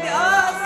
Not